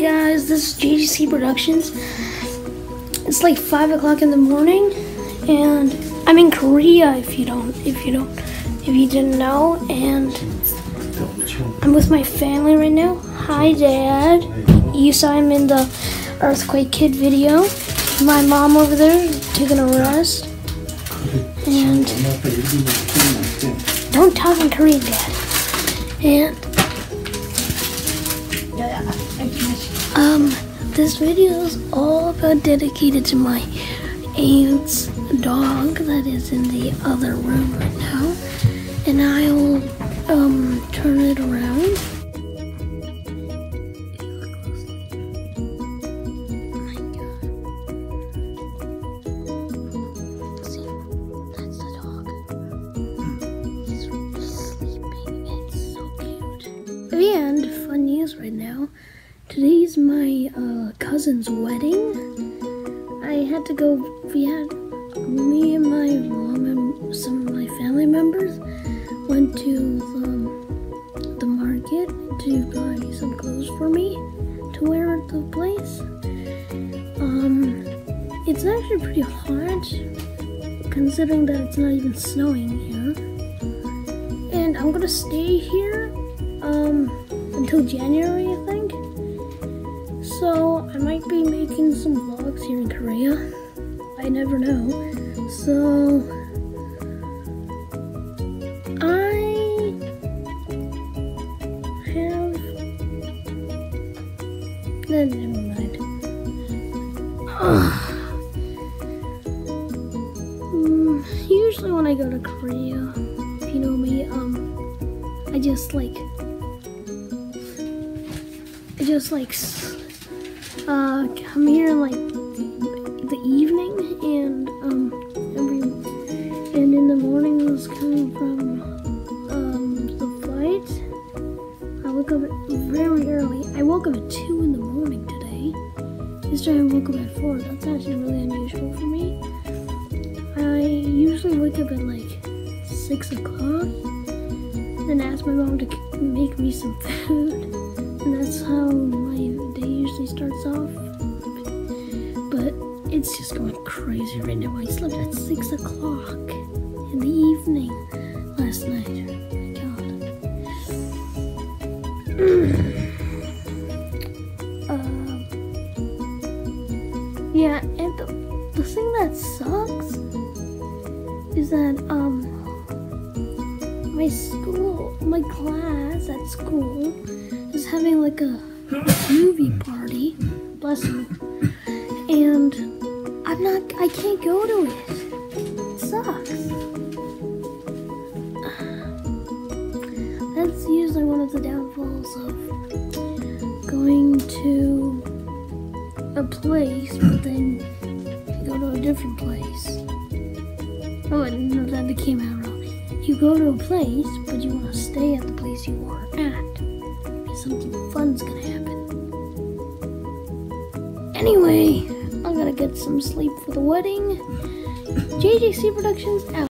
guys? This is JGC Productions. It's like five o'clock in the morning, and I'm in Korea. If you don't, if you don't, if you didn't know, and I'm with my family right now. Hi, Dad. You saw him in the Earthquake Kid video. My mom over there taking a rest, and don't talk in Korean, Dad. And um, this video is all about dedicated to my aunt's dog that is in the other room right now, and I'll um turn it around. If you look. Oh my God. See, that's the dog. He's, he's sleeping. It's so cute. And fun news right now. Today's my uh, cousin's wedding. I had to go. We had me and my mom and some of my family members went to the, the market to buy some clothes for me to wear at the place. Um, it's actually pretty hot considering that it's not even snowing here. And I'm gonna stay here um, until January, I think. So I might be making some vlogs here in Korea. I never know. So I have. No, never mind. Mm, usually when I go to Korea, if you know me, um, I just like I just like uh come here like the evening and um every and in the morning I was coming from um the flight. I woke up very early. I woke up at two in the morning today. Yesterday I woke up at four. That's actually really unusual for me. I usually wake up at like six o'clock. and ask my mom to make me some food. It's just going crazy right now. I slept at 6 o'clock in the evening last night. Oh um, yeah, and the, the thing that sucks is that, um, my school, my class at school is having like a movie party. Bless you. And I'm not, I can't go to it. It sucks. That's usually one of the downfalls of going to a place, but then go to a different place. Oh, that came out wrong. You go to a place, but you want to stay at the place you were at. Something fun's gonna happen. Anyway, I'm gonna get some sleep for the wedding. JJC Productions out.